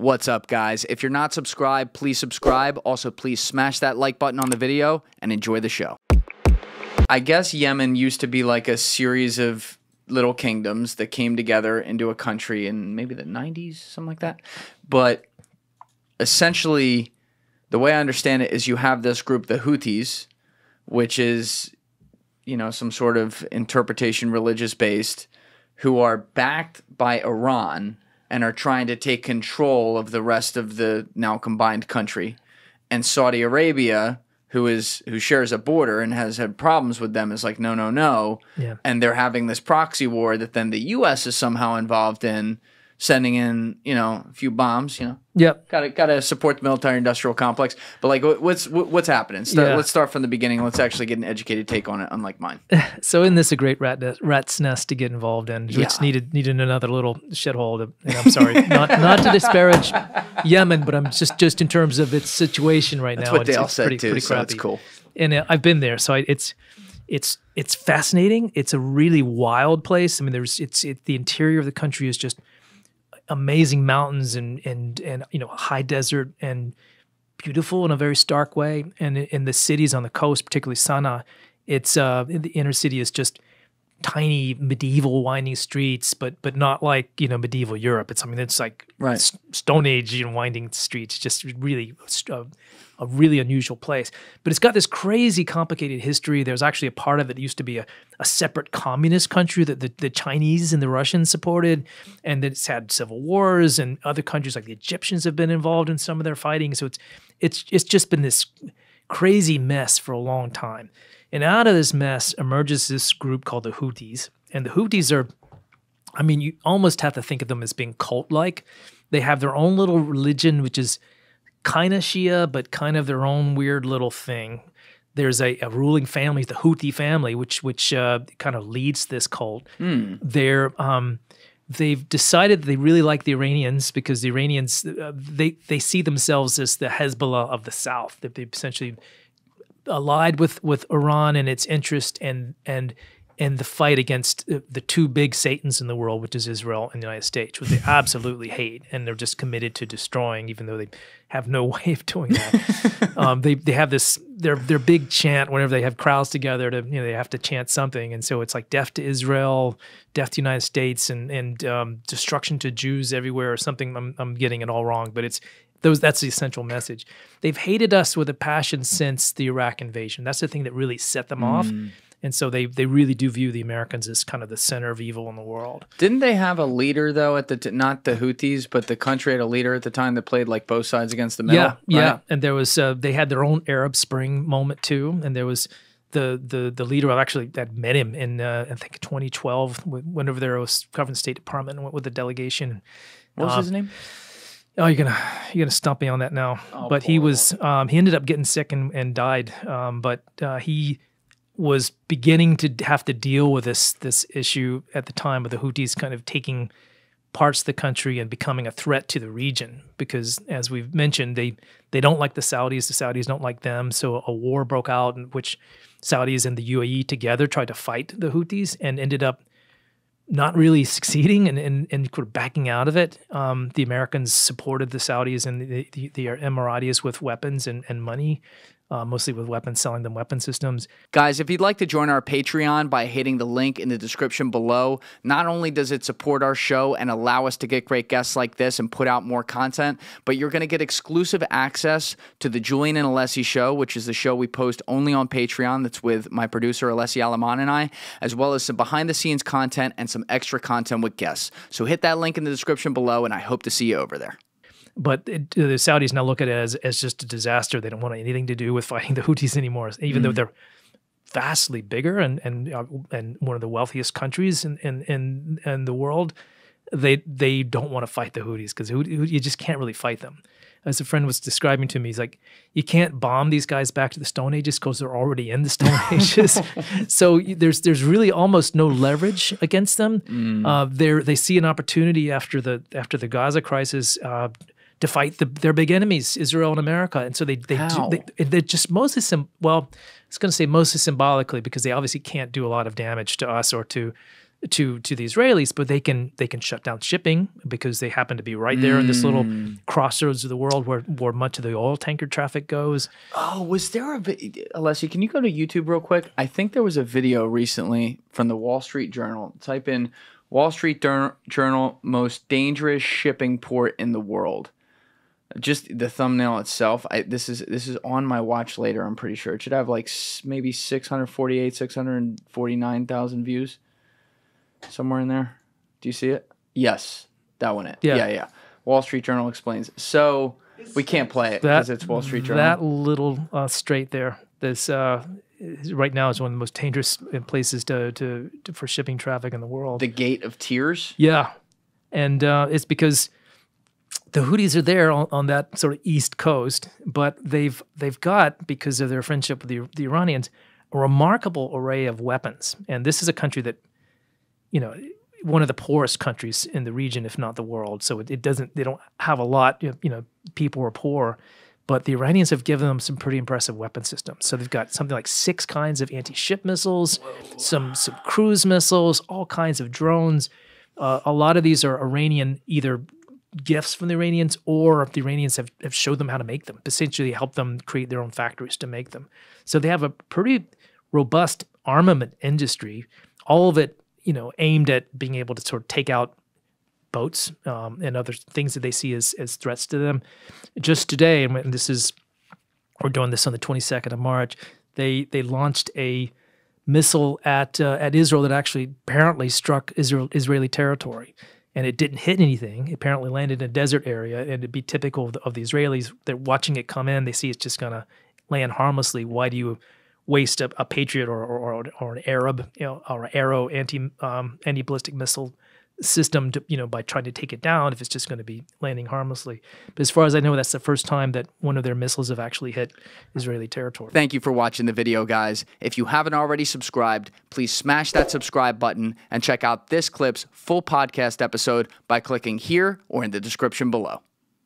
What's up, guys? If you're not subscribed, please subscribe. Also, please smash that like button on the video and enjoy the show. I guess Yemen used to be like a series of little kingdoms that came together into a country in maybe the 90s, something like that. But essentially, the way I understand it is you have this group, the Houthis, which is, you know, some sort of interpretation religious based, who are backed by Iran and are trying to take control of the rest of the now combined country. And Saudi Arabia, who is who shares a border and has had problems with them, is like, no, no, no. Yeah. And they're having this proxy war that then the US is somehow involved in sending in, you know, a few bombs, you know. Yep. Got to got to support the military industrial complex. But like, what's what's happening? Start, Yeah. Let's start from the beginning. Let's actually get an educated take on it, unlike mine. So isn't this a great rat nest, rat's nest to get involved in? Which Yeah. needed needed another little shithole. To, and I'm sorry, not not to disparage Yemen, but I'm just just in terms of its situation right That's now. what it's, Dale it's said pretty, too, pretty so it's crappy. cool. And uh, I've been there, so I, it's it's it's fascinating. It's a really wild place. I mean, there's it's it, the interior of the country is just amazing mountains and and and you know high desert and beautiful in a very stark way. And in the cities on the coast, particularly Sana'a, it's uh the inner city is just tiny medieval winding streets, but but not like you know medieval Europe. It's I mean it's like Right. Stone Age you know winding streets. Just really uh, a really unusual place. But it's got this crazy complicated history. There's actually a part of it that used to be a, a separate communist country that the, the Chinese and the Russians supported, and it's had civil wars, and other countries like the Egyptians have been involved in some of their fighting. So it's it's it's just been this crazy mess for a long time. And out of this mess emerges this group called the Houthis. And the Houthis are, I mean, you almost have to think of them as being cult like. They have their own little religion, which is kind of Shia, but kind of their own weird little thing. There's a, a ruling family, the Houthi family, which which uh, kind of leads this cult. They're um, they've decided they really like the Iranians because the Iranians uh, they they see themselves as the Hezbollah of the South. That they've essentially allied with with Iran and its interest and and and the fight against uh, the two big satans in the world, which is Israel and the United States, which they absolutely hate, and they're just committed to destroying, even though they have no way of doing that. um, they they have this their their big chant whenever they have crowds together to you know they have to chant something, and so it's like death to Israel, death to the United States, and and um, destruction to Jews everywhere, or something. I'm I'm getting it all wrong, but it's those that's the essential message. They've hated us with a passion since the Iraq invasion. That's the thing that really set them off. And so they they really do view the Americans as kind of the center of evil in the world. Didn't they have a leader though at the t- not the Houthis, but the country had a leader at the time that played like both sides against the middle? yeah, yeah. And there was uh, they had their own Arab Spring moment too, and there was the the the leader. I've actually had met him in uh, I think 2012. Wh- Went over there, I was covering the State Department, and went with the delegation. What was his name? Oh, you're gonna you're gonna stump me on that now. Oh, but he was um, he ended up getting sick and, and died. Um, but uh, he was beginning to have to deal with this this issue at the time of the Houthis kind of taking parts of the country and becoming a threat to the region because as we've mentioned they they don't like the Saudis the Saudis don't like them so a war broke out in which Saudis and the UAE together tried to fight the Houthis and ended up not really succeeding and, and, and sort of backing out of it. Um, the Americans supported the Saudis and the, the, the Emiratis with weapons and, and money, uh, mostly with weapons, selling them weapon systems. Guys, if you'd like to join our Patreon by hitting the link in the description below, not only does it support our show and allow us to get great guests like this and put out more content, but you're going to get exclusive access to the Julian and Alessi show, which is the show we post only on Patreon. That's with my producer, Alessi Allaman, and I, as well as some behind the scenes content and some extra content with guests. So hit that link in the description below, and I hope to see you over there. But it, the Saudis now look at it as, as just a disaster. They don't want anything to do with fighting the Houthis anymore, even though they're vastly bigger and and uh, and one of the wealthiest countries in in in, in the world. They they don't want to fight the Houthis because you just can't really fight them. As a friend was describing to me, he's like, you can't bomb these guys back to the Stone Ages because they're already in the Stone Ages. so there's there's really almost no leverage against them. Uh, they they see an opportunity after the after the Gaza crisis. Uh, to fight the, their big enemies, Israel and America, and so they they How? do, they they're just mostly sim- well, I was going to say mostly symbolically because they obviously can't do a lot of damage to us or to to to the Israelis, but they can they can shut down shipping because they happen to be right there in this little mm. crossroads of the world where where much of the oil tanker traffic goes. Oh, was there a vi- Alessia? Can you go to YouTube real quick? I think there was a video recently from the Wall Street Journal. Type in Wall Street Jour- Journal most dangerous shipping port in the world. Just the thumbnail itself. I, this is this is on my watch later. I'm pretty sure it should have like maybe 648, 649,000 views, somewhere in there. Do you see it? Yes, that one. It. Yeah. yeah, yeah. Wall Street Journal explains. So we can't play it because it's Wall Street Journal. That little uh, strait there. This uh, right now is one of the most dangerous uh, places to, to, to for shipping traffic in the world. the Gate of Tears. Yeah, and uh, it's because the Houthis are there on, on that sort of east coast, but they've they've got because of their friendship with the, the Iranians a remarkable array of weapons, and this is a country that you know one of the poorest countries in the region, if not the world. So it, it doesn't they don't have a lot. You know, people are poor. But the Iranians have given them some pretty impressive weapon systems. So they've got something like six kinds of anti-ship missiles, some some cruise missiles, all kinds of drones. Uh, a lot of these are Iranian either gifts from the Iranians or the Iranians have, have showed them how to make them, essentially help them create their own factories to make them. So they have a pretty robust armament industry, all of it, you know, aimed at being able to sort of take out boats um, and other things that they see as, as threats to them. Just today, and this is, we're doing this on the 22nd of March, they, they launched a missile at uh, at Israel that actually apparently struck Israel Israeli territory, and it didn't hit anything. It apparently landed in a desert area, and it'd be typical of the, of the Israelis. They're watching it come in. They see it's just gonna land harmlessly. Why do you waste a, a Patriot or, or, or, or an Arab, you know, or Arrow anti um, anti ballistic missile system to you know by trying to take it down if it's just going to be landing harmlessly. But as far as I know, that's the first time that one of their missiles have actually hit Israeli territory. Thank you for watching the video, guys. If you haven't already subscribed, please smash that subscribe button and check out this clip's full podcast episode by clicking here or in the description below.